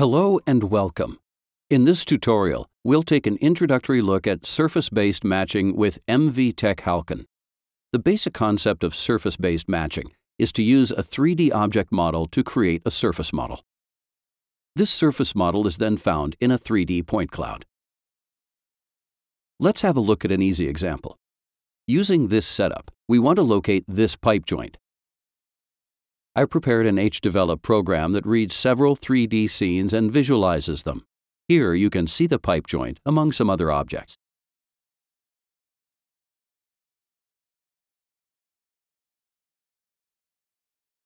Hello and welcome. In this tutorial, we'll take an introductory look at surface-based matching with MVTec Halcon. The basic concept of surface-based matching is to use a 3D object model to create a surface model. This surface model is then found in a 3D point cloud. Let's have a look at an easy example. Using this setup, we want to locate this pipe joint. I prepared an HDevelop program that reads several 3D scenes and visualizes them. Here you can see the pipe joint among some other objects.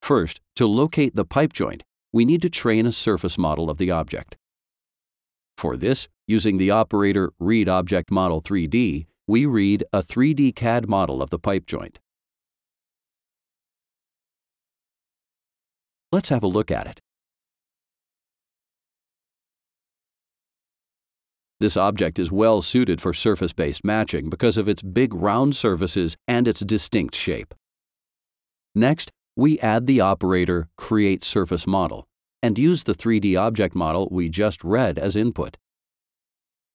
First, to locate the pipe joint, we need to train a surface model of the object. For this, using the operator readObjectModel3D, we read a 3D CAD model of the pipe joint. Let's have a look at it. This object is well suited for surface-based matching because of its big round surfaces and its distinct shape. Next, we add the operator Create Surface Model and use the 3D object model we just read as input.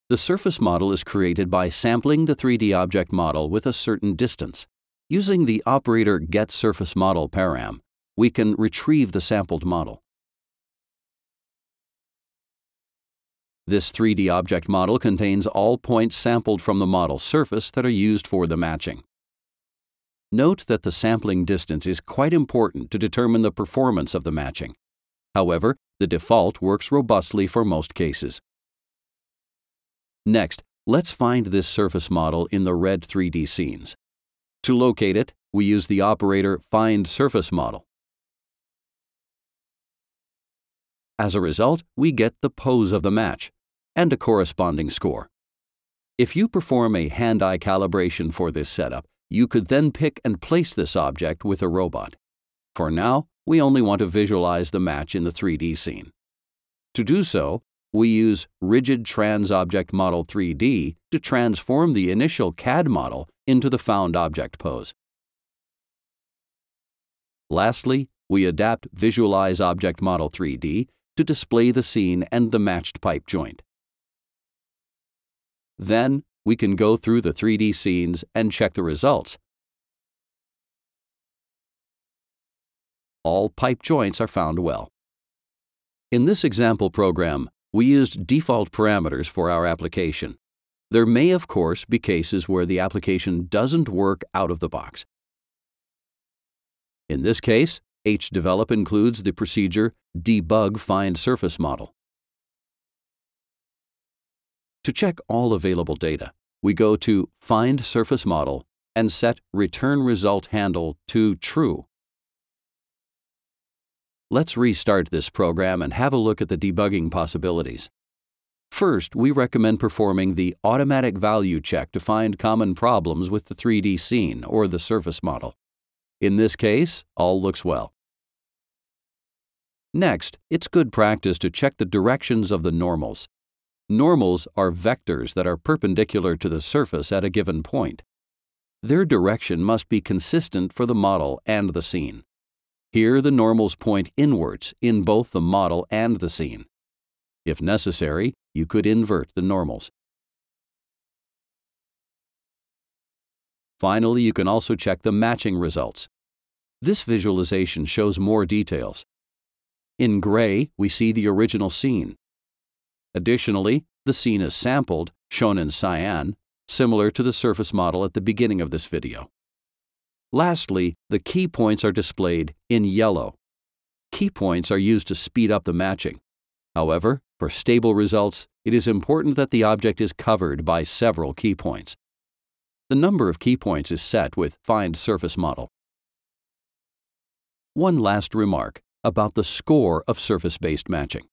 The surface model is created by sampling the 3D object model with a certain distance. Using the operator getSurfaceModel param, we can retrieve the sampled model. This 3D object model contains all points sampled from the model surface that are used for the matching. Note that the sampling distance is quite important to determine the performance of the matching. However, the default works robustly for most cases. Next, let's find this surface model in the read 3D scenes. To locate it, we use the operator Find Surface Model. As a result, we get the pose of the match and a corresponding score. If you perform a hand-eye calibration for this setup, you could then pick and place this object with a robot. For now, we only want to visualize the match in the 3D scene. To do so, we use Rigid Trans Object Model 3D to transform the initial CAD model into the found object pose. Lastly, we adapt Visualize Object Model 3D to display the scene and the matched pipe joint. Then, we can go through the 3D scenes and check the results. All pipe joints are found well. In this example program, we used default parameters for our application. There may, of course, be cases where the application doesn't work out of the box. In this case, HDevelop includes the procedure debug find surface model. To check all available data, we go to Find Surface Model and set Return Result Handle to True. Let's restart this program and have a look at the debugging possibilities. First, we recommend performing the automatic value check to find common problems with the 3D scene or the surface model. In this case, all looks well. Next, it's good practice to check the directions of the normals. Normals are vectors that are perpendicular to the surface at a given point. Their direction must be consistent for the model and the scene. Here the normals point inwards in both the model and the scene. If necessary, you could invert the normals. Finally, you can also check the matching results. This visualization shows more details. In gray, we see the original scene. Additionally, the scene is sampled, shown in cyan, similar to the surface model at the beginning of this video. Lastly, the key points are displayed in yellow. Key points are used to speed up the matching. However, for stable results, it is important that the object is covered by several key points. The number of key points is set with Find Surface Model. One last remark about the score of surface-based matching.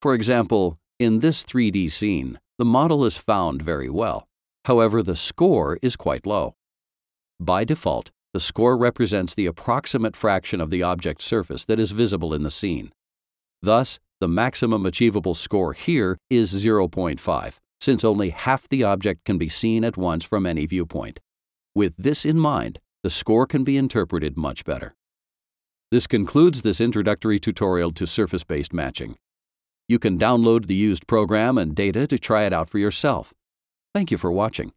For example, in this 3D scene, the model is found very well. However, the score is quite low. By default, the score represents the approximate fraction of the object's surface that is visible in the scene. Thus, the maximum achievable score here is 0.5, since only half the object can be seen at once from any viewpoint. With this in mind, the score can be interpreted much better. This concludes this introductory tutorial to surface-based matching. You can download the used program and data to try it out for yourself. Thank you for watching.